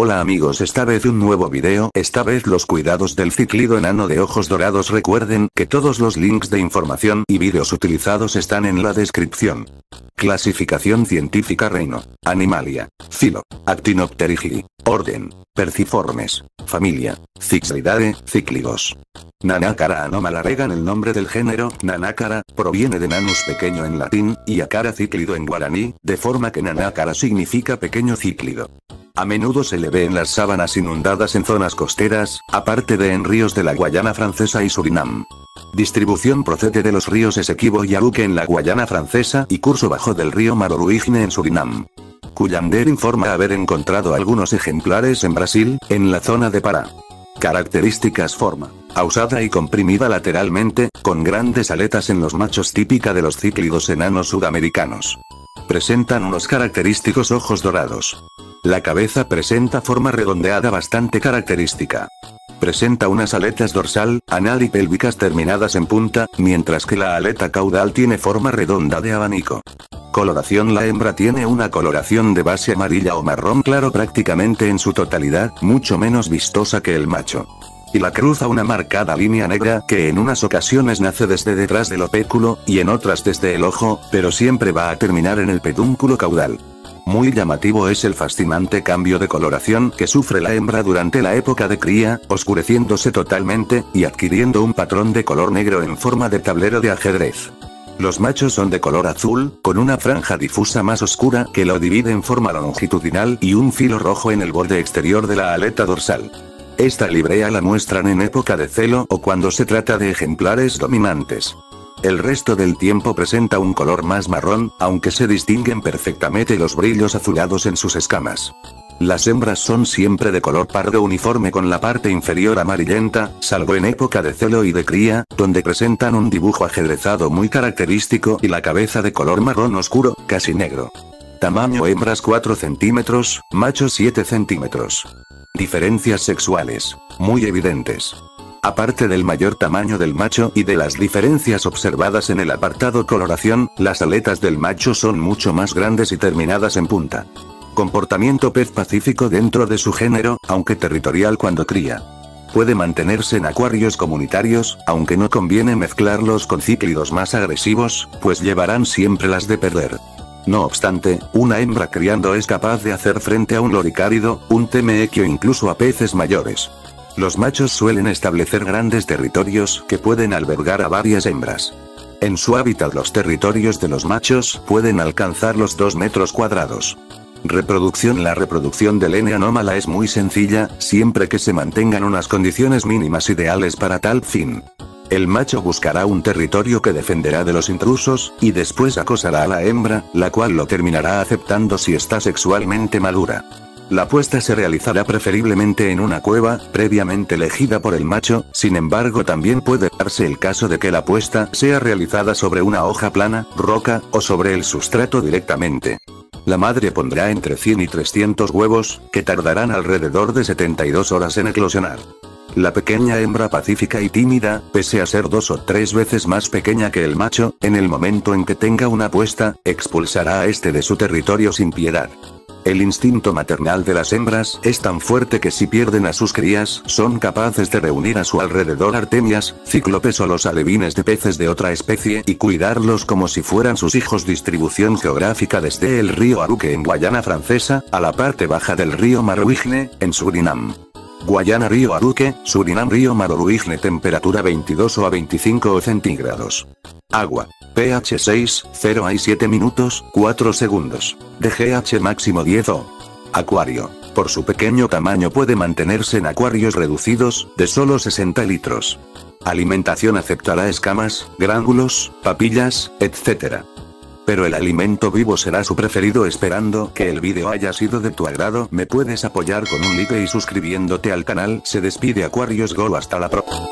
Hola amigos esta vez un nuevo video, esta vez los cuidados del ciclido enano de ojos dorados recuerden que todos los links de información y vídeos utilizados están en la descripción. Clasificación científica Reino, Animalia, Filo, Actinopterygii, Orden, Perciformes, Familia, Cixlidae, Cíclidos. Nanácara anómala regan el nombre del género, nanácara, proviene de nanus pequeño en latín, y acara cíclido en guaraní, de forma que nanácara significa pequeño cíclido. A menudo se le ve en las sábanas inundadas en zonas costeras, aparte de en ríos de la Guayana Francesa y Surinam. Distribución procede de los ríos Esequibo y Aruque en la Guayana Francesa y curso bajo del río Maroruigne en Surinam. Cuyander informa haber encontrado algunos ejemplares en Brasil, en la zona de Pará. Características forma. Ausada y comprimida lateralmente, con grandes aletas en los machos típica de los cíclidos enanos sudamericanos. Presentan unos característicos ojos dorados. La cabeza presenta forma redondeada bastante característica. Presenta unas aletas dorsal, anal y pélvicas terminadas en punta, mientras que la aleta caudal tiene forma redonda de abanico. Coloración La hembra tiene una coloración de base amarilla o marrón claro prácticamente en su totalidad, mucho menos vistosa que el macho. Y la cruza una marcada línea negra que en unas ocasiones nace desde detrás del opéculo, y en otras desde el ojo, pero siempre va a terminar en el pedúnculo caudal. Muy llamativo es el fascinante cambio de coloración que sufre la hembra durante la época de cría, oscureciéndose totalmente, y adquiriendo un patrón de color negro en forma de tablero de ajedrez. Los machos son de color azul, con una franja difusa más oscura que lo divide en forma longitudinal y un filo rojo en el borde exterior de la aleta dorsal. Esta librea la muestran en época de celo o cuando se trata de ejemplares dominantes. El resto del tiempo presenta un color más marrón, aunque se distinguen perfectamente los brillos azulados en sus escamas. Las hembras son siempre de color pardo uniforme con la parte inferior amarillenta, salvo en época de celo y de cría, donde presentan un dibujo ajedrezado muy característico y la cabeza de color marrón oscuro, casi negro. Tamaño hembras 4 centímetros, machos 7 centímetros. Diferencias sexuales. Muy evidentes. Aparte del mayor tamaño del macho y de las diferencias observadas en el apartado coloración, las aletas del macho son mucho más grandes y terminadas en punta. Comportamiento pez pacífico dentro de su género, aunque territorial cuando cría. Puede mantenerse en acuarios comunitarios, aunque no conviene mezclarlos con cíclidos más agresivos, pues llevarán siempre las de perder. No obstante, una hembra criando es capaz de hacer frente a un loricárido, un temequio incluso a peces mayores. Los machos suelen establecer grandes territorios que pueden albergar a varias hembras. En su hábitat los territorios de los machos pueden alcanzar los 2 metros cuadrados. Reproducción La reproducción del N anómala es muy sencilla, siempre que se mantengan unas condiciones mínimas ideales para tal fin. El macho buscará un territorio que defenderá de los intrusos, y después acosará a la hembra, la cual lo terminará aceptando si está sexualmente madura. La puesta se realizará preferiblemente en una cueva, previamente elegida por el macho, sin embargo también puede darse el caso de que la puesta sea realizada sobre una hoja plana, roca, o sobre el sustrato directamente. La madre pondrá entre 100 y 300 huevos, que tardarán alrededor de 72 horas en eclosionar. La pequeña hembra pacífica y tímida, pese a ser dos o tres veces más pequeña que el macho, en el momento en que tenga una puesta, expulsará a este de su territorio sin piedad. El instinto maternal de las hembras es tan fuerte que si pierden a sus crías, son capaces de reunir a su alrededor artemias, cíclopes o los alevines de peces de otra especie y cuidarlos como si fueran sus hijos. Distribución geográfica desde el río Aruque en Guayana Francesa, a la parte baja del río Marowigne, en Surinam. Guayana Río Aruque, Surinam Río Maroruigne Temperatura 22 o a 25 centígrados. Agua pH 6, 0 a 7 minutos, 4 segundos. DGH máximo 10 O. Acuario. Por su pequeño tamaño puede mantenerse en acuarios reducidos, de solo 60 litros. Alimentación aceptará escamas, gránulos, papillas, etc. Pero el alimento vivo será su preferido esperando que el vídeo haya sido de tu agrado. Me puedes apoyar con un like y suscribiéndote al canal. Se despide Aquarius Go hasta la próxima.